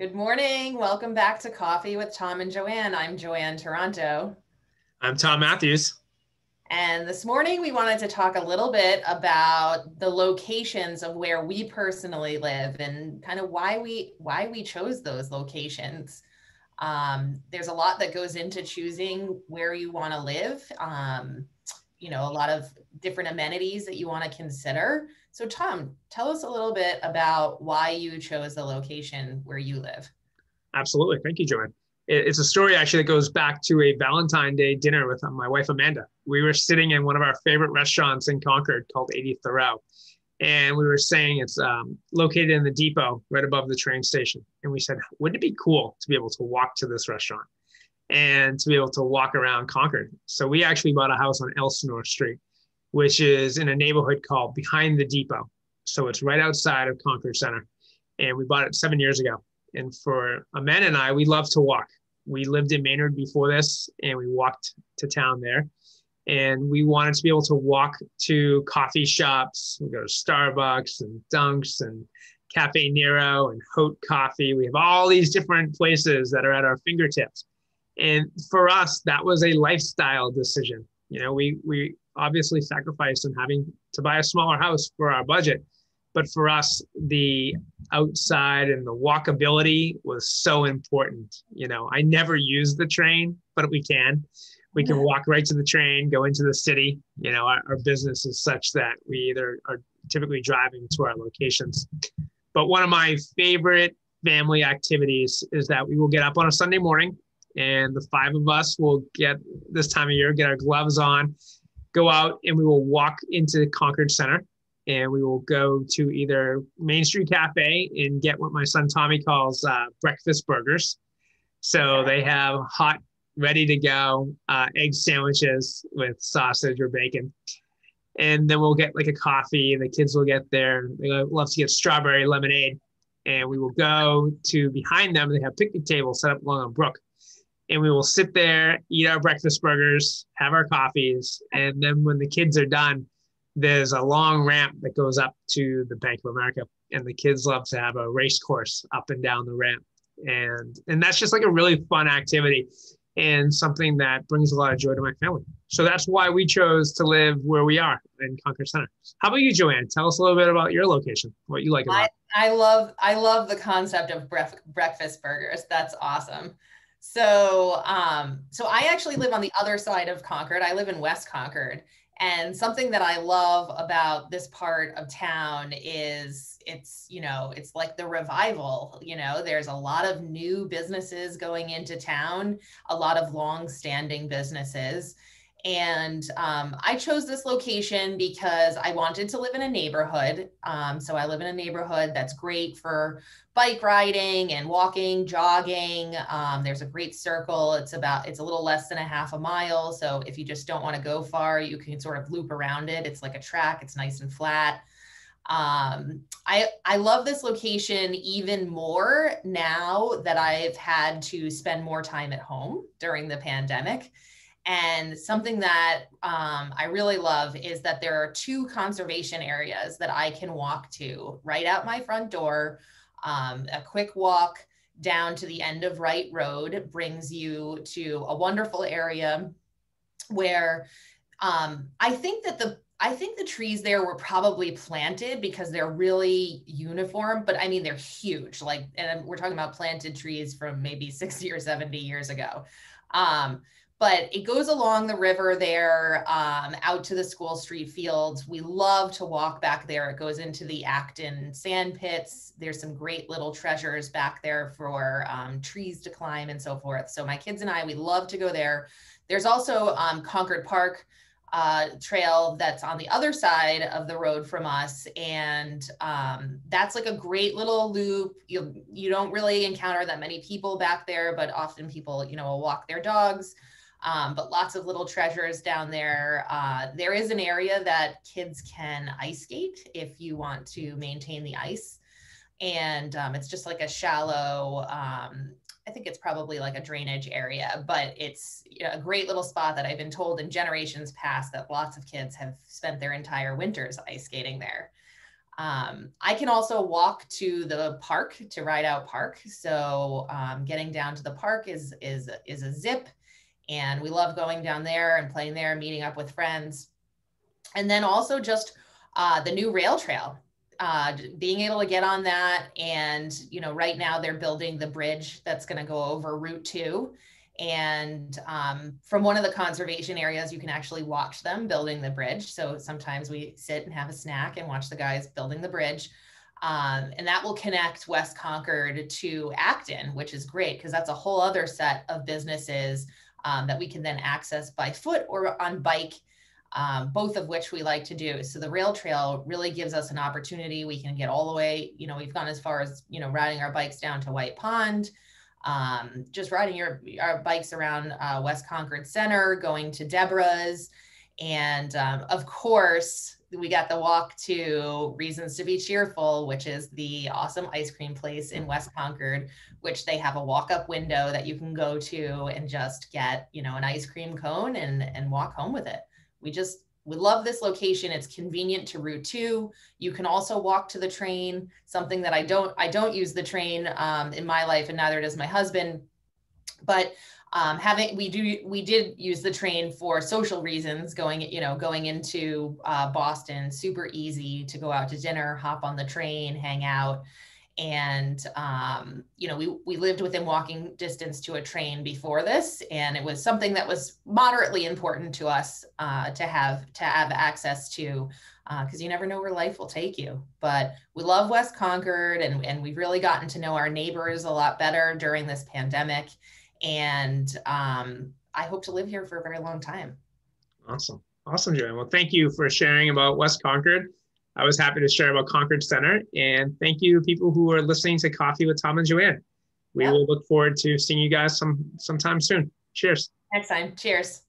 Good morning. Welcome back to Coffee with Tom and Joanne. I'm Joanne Taranto. I'm Tom Matthews. And this morning we wanted to talk a little bit about the locations of where we personally live and kind of why we why we chose those locations. Um, there's a lot that goes into choosing where you want to live. Um, you know, a lot of different amenities that you want to consider. So, Tom, tell us a little bit about why you chose the location where you live. Absolutely. Thank you, Joanne. It's a story actually that goes back to a Valentine Day dinner with my wife, Amanda. We were sitting in one of our favorite restaurants in Concord called 80 Thoreau. And we were saying it's um, located in the depot right above the train station. And we said, wouldn't it be cool to be able to walk to this restaurant and to be able to walk around Concord? So we actually bought a house on Elsinore Street which is in a neighborhood called Behind the Depot. So it's right outside of Concord Center. And we bought it seven years ago. And for Amanda and I, we love to walk. We lived in Maynard before this and we walked to town there. And we wanted to be able to walk to coffee shops. We go to Starbucks and Dunks and Cafe Nero and Haute Coffee. We have all these different places that are at our fingertips. And for us, that was a lifestyle decision. You know, we we obviously sacrificed on having to buy a smaller house for our budget. But for us, the outside and the walkability was so important. You know, I never use the train, but we can. We can walk right to the train, go into the city. You know, our, our business is such that we either are typically driving to our locations. But one of my favorite family activities is that we will get up on a Sunday morning and the five of us will get this time of year, get our gloves on go out and we will walk into Concord Center and we will go to either Main Street Cafe and get what my son Tommy calls uh, breakfast burgers. So they have hot, ready to go uh, egg sandwiches with sausage or bacon. And then we'll get like a coffee, and the kids will get there. They love to get strawberry lemonade. And we will go to behind them. They have picnic tables set up along a brook and we will sit there, eat our breakfast burgers, have our coffees, and then when the kids are done, there's a long ramp that goes up to the Bank of America, and the kids love to have a race course up and down the ramp, and and that's just like a really fun activity, and something that brings a lot of joy to my family. So that's why we chose to live where we are in Concord Center. How about you, Joanne? Tell us a little bit about your location, what you like about. I, I love I love the concept of bref- breakfast burgers. That's awesome. So, um, so I actually live on the other side of Concord. I live in West Concord. And something that I love about this part of town is it's, you know, it's like the revival. You know, there's a lot of new businesses going into town, a lot of long standing businesses. And um, I chose this location because I wanted to live in a neighborhood. Um, so I live in a neighborhood that's great for bike riding and walking, jogging. Um, there's a great circle. It's about, it's a little less than a half a mile. So if you just don't want to go far, you can sort of loop around it. It's like a track, it's nice and flat. Um, I, I love this location even more now that I've had to spend more time at home during the pandemic. And something that um, I really love is that there are two conservation areas that I can walk to right out my front door. Um, a quick walk down to the end of Wright Road brings you to a wonderful area where um, I think that the I think the trees there were probably planted because they're really uniform, but I mean they're huge. Like, and we're talking about planted trees from maybe 60 or 70 years ago. Um, but it goes along the river there um, out to the school street fields. We love to walk back there. It goes into the Acton sand pits. There's some great little treasures back there for um, trees to climb and so forth. So my kids and I, we love to go there. There's also um, Concord Park uh, trail that's on the other side of the road from us. And um, that's like a great little loop. You, you don't really encounter that many people back there, but often people, you know, will walk their dogs um, but lots of little treasures down there. Uh, there is an area that kids can ice skate if you want to maintain the ice. And um, it's just like a shallow, um, I think it's probably like a drainage area, but it's a great little spot that I've been told in generations past that lots of kids have spent their entire winters ice skating there. Um, I can also walk to the park to Rideout Park. So um, getting down to the park is is is a zip, and we love going down there and playing there, meeting up with friends, and then also just uh, the new rail trail. Uh, being able to get on that, and you know, right now they're building the bridge that's going to go over Route Two, and um, from one of the conservation areas, you can actually watch them building the bridge. So sometimes we sit and have a snack and watch the guys building the bridge. Um, and that will connect West Concord to Acton, which is great because that's a whole other set of businesses um, that we can then access by foot or on bike, um, both of which we like to do. So the rail trail really gives us an opportunity. We can get all the way, you know, we've gone as far as, you know, riding our bikes down to White Pond um, just riding your our bikes around uh, West Concord Center, going to Debra's, and um, of course we got the walk to Reasons to Be Cheerful, which is the awesome ice cream place in West Concord, which they have a walk-up window that you can go to and just get you know an ice cream cone and and walk home with it. We just we love this location. It's convenient to Route Two. You can also walk to the train. Something that I don't I don't use the train um, in my life, and neither does my husband. But um, having we do we did use the train for social reasons. Going you know going into uh, Boston, super easy to go out to dinner, hop on the train, hang out and um, you know we we lived within walking distance to a train before this and it was something that was moderately important to us uh, to have to have access to because uh, you never know where life will take you but we love west concord and, and we've really gotten to know our neighbors a lot better during this pandemic and um, i hope to live here for a very long time awesome awesome joanne well thank you for sharing about west concord I was happy to share about Concord Center. And thank you, people who are listening to Coffee with Tom and Joanne. We will look forward to seeing you guys some sometime soon. Cheers. Next time. Cheers.